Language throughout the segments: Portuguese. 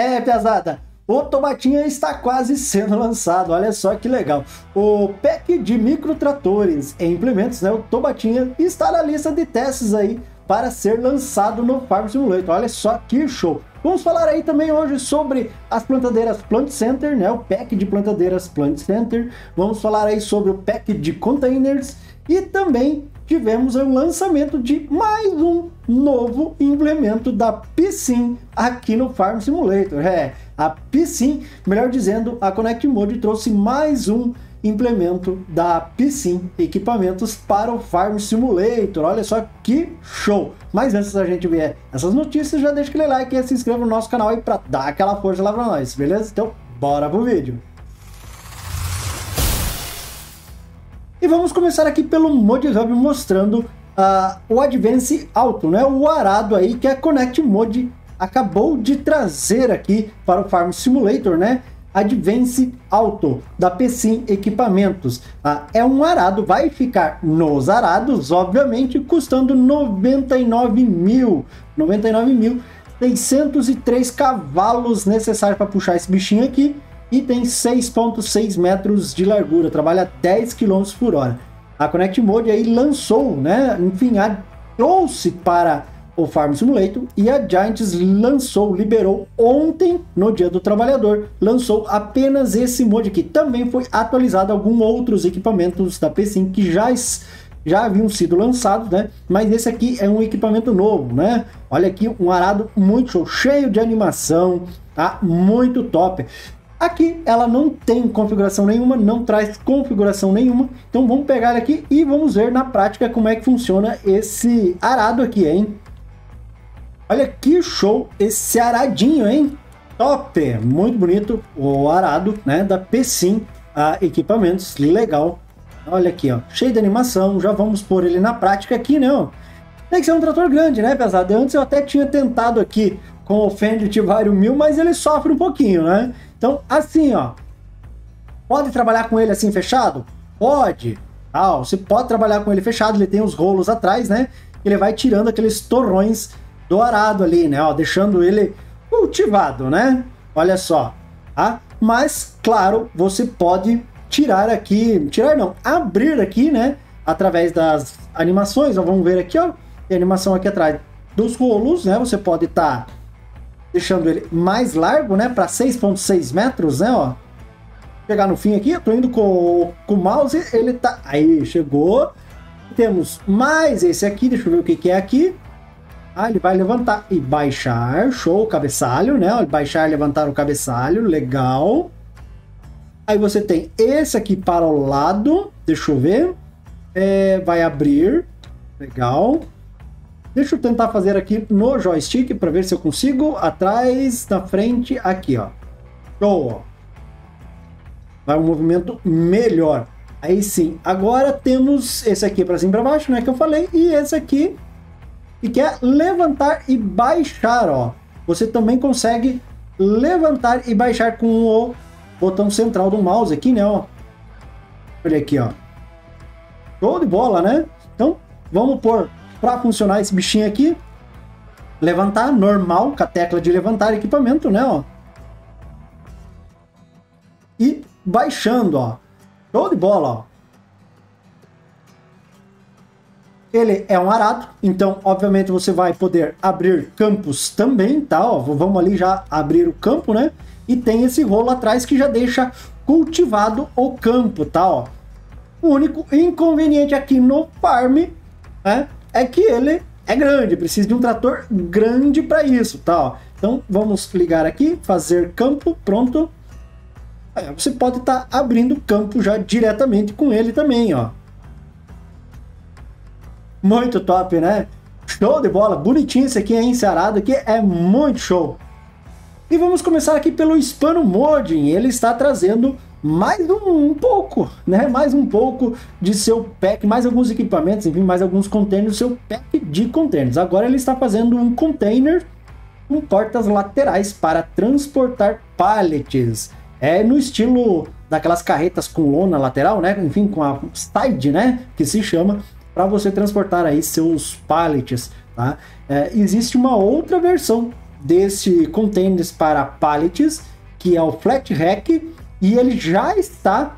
É, pesada, o Tomatinha está quase sendo lançado, olha só que legal. O pack de microtratores e implementos, né, o Tomatinha, está na lista de testes aí para ser lançado no Farm Simulator. Olha só que show! Vamos falar aí também hoje sobre as plantadeiras Plant Center, né? O pack de plantadeiras Plant Center. Vamos falar aí sobre o pack de containers e também tivemos o lançamento de mais um novo implemento da Piscin aqui no Farm Simulator. É, a Piscin, melhor dizendo, a Connect Mode trouxe mais um implemento da Piscin Equipamentos para o Farm Simulator. Olha só que show! Mas antes da gente ver essas notícias, já deixa aquele like e se inscreva no nosso canal aí para dar aquela força lá para nós, beleza? Então, bora pro vídeo! Vamos começar aqui pelo Mod Hub mostrando uh, o Advance Auto, né? O arado aí que a Connect Mode acabou de trazer aqui para o Farm Simulator, né? Advance Auto da PSIM Equipamentos. Ah, é um arado, vai ficar nos arados, obviamente, custando 99 mil. 99 mil. 603 cavalos necessários para puxar esse bichinho aqui e tem 6.6 metros de largura, trabalha 10 km por hora. A Connect Mode aí lançou, né, enfim, a, trouxe para o Farm Simulator e a Giants lançou, liberou ontem, no Dia do Trabalhador, lançou apenas esse mod aqui. Também foi atualizado alguns outros equipamentos da P5 que já já haviam sido lançados, né? Mas esse aqui é um equipamento novo, né? Olha aqui um arado muito show, cheio de animação, tá? Muito top. Aqui ela não tem configuração nenhuma, não traz configuração nenhuma. Então vamos pegar aqui e vamos ver na prática como é que funciona esse arado aqui, hein? Olha que show esse aradinho, hein? Top! Muito bonito o arado, né? Da P-Sim a equipamentos, legal. Olha aqui, ó, cheio de animação. Já vamos pôr ele na prática aqui? Né, tem que ser um trator grande, né, pesado? Antes eu até tinha tentado aqui com o Fendt Vario 1000, mas ele sofre um pouquinho, né? Então, assim, ó. Pode trabalhar com ele assim fechado? Pode. Ah, você pode trabalhar com ele fechado, ele tem os rolos atrás, né? Ele vai tirando aqueles torrões do arado ali, né? Ó, deixando ele cultivado, né? Olha só. Tá? Mas, claro, você pode tirar aqui, tirar não, abrir aqui, né? Através das animações, ó, vamos ver aqui, ó. Tem animação aqui atrás dos rolos, né? Você pode estar tá deixando ele mais largo, né, para 6.6 metros, né, ó. Pegar no fim aqui, eu tô indo com, com o mouse, ele tá... Aí, chegou. Temos mais esse aqui, deixa eu ver o que, que é aqui. Ah, ele vai levantar e baixar, show, cabeçalho, né? Baixar e levantar o cabeçalho, legal. Aí você tem esse aqui para o lado, deixa eu ver. É, vai abrir, legal. Deixa eu tentar fazer aqui no joystick para ver se eu consigo. Atrás, na frente, aqui, ó. Show. Vai um movimento melhor. Aí sim. Agora temos esse aqui para cima e para baixo, né? Que eu falei. E esse aqui. E quer levantar e baixar, ó. Você também consegue levantar e baixar com o botão central do mouse aqui, né? Ó. Olha aqui, ó. Show de bola, né? Então, vamos por para funcionar esse bichinho aqui, levantar normal, com a tecla de levantar equipamento, né, ó. E baixando, ó. Show de bola, ó. Ele é um arado, então, obviamente, você vai poder abrir campos também, tá? Ó, vamos ali já abrir o campo, né? E tem esse rolo atrás que já deixa cultivado o campo, tá? Ó. O único inconveniente aqui no farm, né? É que ele é grande, precisa de um trator grande para isso, tá? Então vamos ligar aqui, fazer campo, pronto. Você pode estar tá abrindo campo já diretamente com ele também, ó. Muito top, né? Show de bola, bonitinho esse aqui, hein? Encerado aqui é muito show. E vamos começar aqui pelo Hispano Modding. Ele está trazendo mais um, um, pouco, né? Mais um pouco de seu pack, mais alguns equipamentos, enfim, mais alguns containers, seu pack de containers. Agora ele está fazendo um container com portas laterais para transportar pallets. É no estilo daquelas carretas com lona lateral, né? Enfim, com a side, né? Que se chama, para você transportar aí seus pallets, tá? É, existe uma outra versão desse containers para pallets, que é o Flat Rack, e ele já está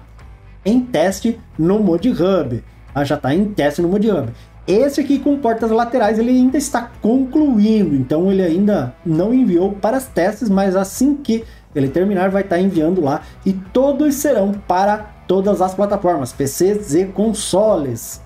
em teste no Mod Hub. Ah, já está em teste no Mod Hub. Esse aqui com portas laterais ele ainda está concluindo, então ele ainda não enviou para as testes, mas assim que ele terminar vai estar enviando lá e todos serão para todas as plataformas, PCs e consoles.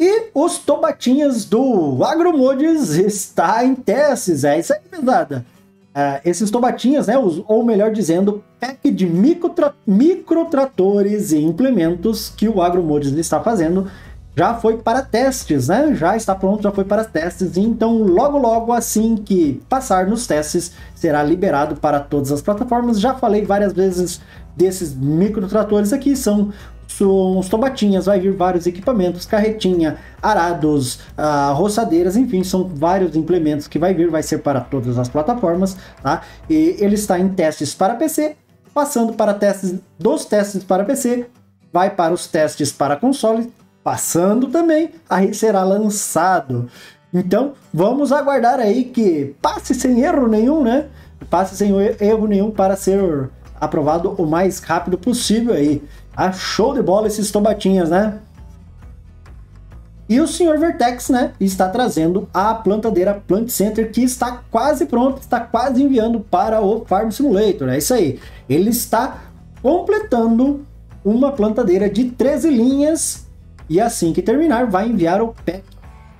E os tobatinhas do Agromodes está em testes, é isso aí, pesada. Uh, esses tobatinhas, né, os, ou melhor dizendo, pack de microtra microtratores e implementos que o Agromodes está fazendo, já foi para testes, né? Já está pronto, já foi para testes. Então, logo logo assim que passar nos testes, será liberado para todas as plataformas. Já falei várias vezes desses microtratores aqui, são os tobatinhas, vai vir vários equipamentos, carretinha, arados, uh, roçadeiras, enfim, são vários implementos que vai vir, vai ser para todas as plataformas, tá? E ele está em testes para PC, passando para testes dos testes para PC, vai para os testes para console, passando também, aí será lançado. Então, vamos aguardar aí que passe sem erro nenhum, né? Passe sem erro nenhum para ser aprovado o mais rápido possível aí. Ah, show de bola esses tobatinhas, né? E o senhor Vertex, né, está trazendo a plantadeira Plant Center que está quase pronta, está quase enviando para o Farm Simulator. É isso aí. Ele está completando uma plantadeira de 13 linhas e assim que terminar vai enviar o pack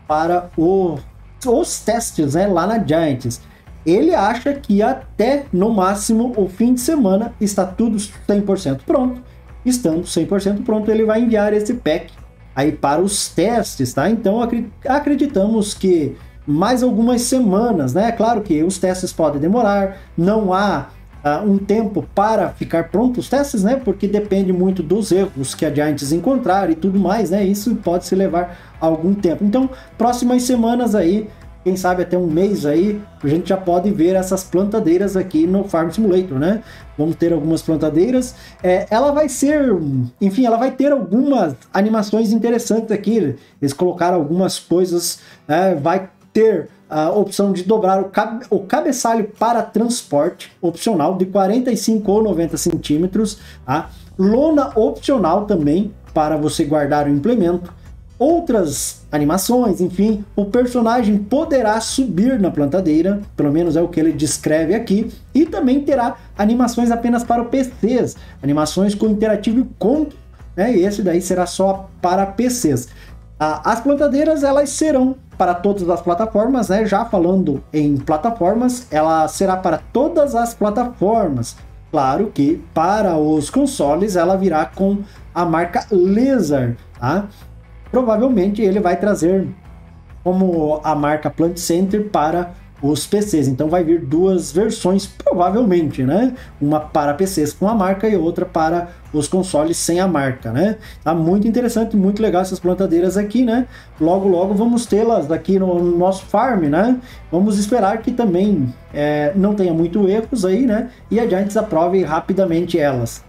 para o, os testes, né, lá na Giants. Ele acha que até no máximo o fim de semana está tudo 100% pronto estando 100% pronto, ele vai enviar esse pack aí para os testes, tá? Então acreditamos que mais algumas semanas, né? Claro que os testes podem demorar, não há uh, um tempo para ficar prontos os testes, né? Porque depende muito dos erros que a Giants encontrar e tudo mais, né? Isso pode se levar algum tempo. Então, próximas semanas aí quem sabe até um mês aí, a gente já pode ver essas plantadeiras aqui no Farm Simulator, né? Vamos ter algumas plantadeiras. É, ela vai ser, enfim, ela vai ter algumas animações interessantes aqui. Eles colocaram algumas coisas, é, vai ter a opção de dobrar o, o cabeçalho para transporte opcional de 45 ou 90 centímetros, tá? lona opcional também para você guardar o implemento, outras animações, enfim, o personagem poderá subir na plantadeira, pelo menos é o que ele descreve aqui, e também terá animações apenas para PCs, animações com interativo com, né? E esse daí será só para PCs. As plantadeiras elas serão para todas as plataformas, né? Já falando em plataformas, ela será para todas as plataformas. Claro que para os consoles ela virá com a marca Laser, tá? Provavelmente ele vai trazer como a marca Plant Center para os PCs. Então vai vir duas versões, provavelmente, né? Uma para PCs com a marca e outra para os consoles sem a marca, né? Tá muito interessante, muito legal essas plantadeiras aqui, né? Logo, logo vamos tê-las aqui no nosso farm, né? Vamos esperar que também é, não tenha muito erros aí, né? E a Giants aprove rapidamente elas.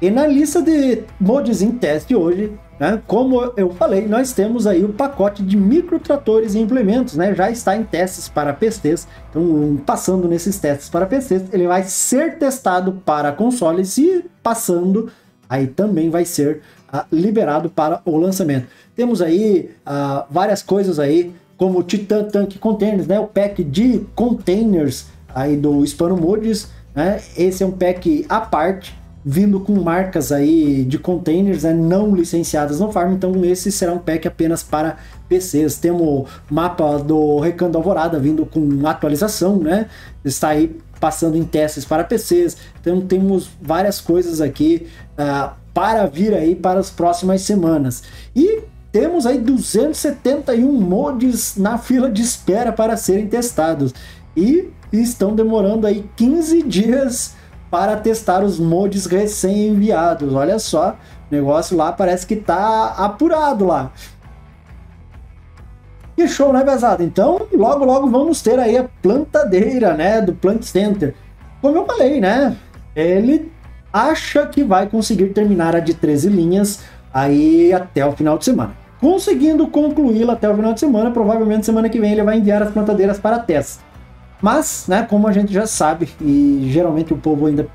E na lista de mods em teste hoje, né? Como eu falei, nós temos aí o pacote de microtratores e implementos, né? já está em testes para PCs, então passando nesses testes para PCs, ele vai ser testado para consoles e passando, aí também vai ser uh, liberado para o lançamento. Temos aí uh, várias coisas aí, como o Titan Tank Containers, né? o pack de containers aí do Hispano Mods, né? esse é um pack à parte, vindo com marcas aí de containers né, não licenciadas no Farm, então esse será um pack apenas para PCs. Temos mapa do Recanto Alvorada vindo com atualização, né? Está aí passando em testes para PCs. Então temos várias coisas aqui uh, para vir aí para as próximas semanas. E temos aí 271 mods na fila de espera para serem testados. E estão demorando aí 15 dias para testar os mods recém-enviados. Olha só, o negócio lá parece que tá apurado lá. Que show, né, pesado? Então, logo, logo vamos ter aí a plantadeira, né, do Plant Center. Como eu falei, né, ele acha que vai conseguir terminar a de 13 linhas aí até o final de semana. conseguindo concluí-la até o final de semana. Provavelmente semana que vem ele vai enviar as plantadeiras para teste. Mas, né, como a gente já sabe, e geralmente o povo ainda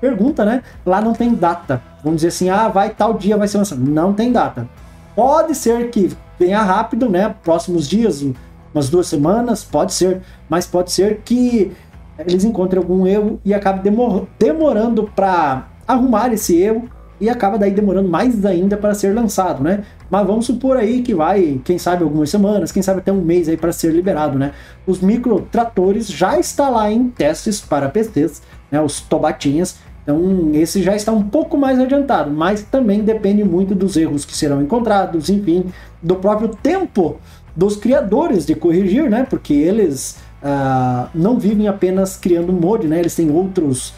pergunta, né? Lá não tem data. Vamos dizer assim, ah, vai tal dia vai ser lançado. Não tem data. Pode ser que venha rápido, né? Próximos dias, umas duas semanas, pode ser, mas pode ser que eles encontrem algum erro e acabe demor demorando para arrumar esse erro e acaba daí demorando mais ainda para ser lançado, né? Mas vamos supor aí que vai, quem sabe algumas semanas, quem sabe até um mês aí para ser liberado, né? Os microtratores já está lá em testes para PCs, né? Os tobatinhas. Então, esse já está um pouco mais adiantado, mas também depende muito dos erros que serão encontrados, enfim, do próprio tempo dos criadores de corrigir, né? Porque eles uh, não vivem apenas criando mod, né? Eles têm outros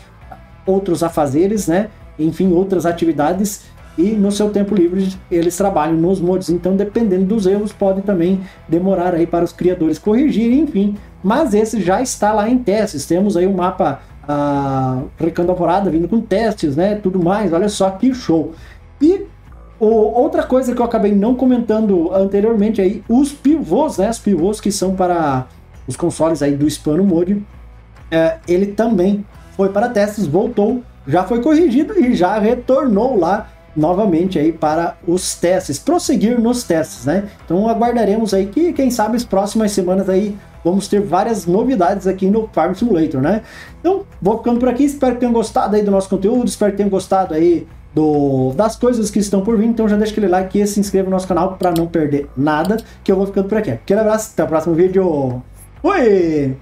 outros afazeres, né? Enfim, outras atividades e no seu tempo livre eles trabalham nos mods. Então, dependendo dos erros, pode também demorar aí para os criadores corrigirem, enfim. Mas esse já está lá em testes. Temos aí o um mapa Recanto Alvorada vindo com testes, né? Tudo mais. Olha só que show. E o, outra coisa que eu acabei não comentando anteriormente aí, os pivôs, né? Os pivôs que são para os consoles aí do Hispano Mode, é, ele também foi para testes, voltou, já foi corrigido e já retornou lá novamente aí para os testes, prosseguir nos testes, né? Então aguardaremos aí que quem sabe as próximas semanas aí vamos ter várias novidades aqui no Farm Simulator, né? Então vou ficando por aqui, espero que tenham gostado aí do nosso conteúdo, espero que tenham gostado aí do, das coisas que estão por vir. Então já deixa aquele like e se inscreva no nosso canal para não perder nada, que eu vou ficando por aqui. Aquele abraço, até o próximo vídeo. Fui!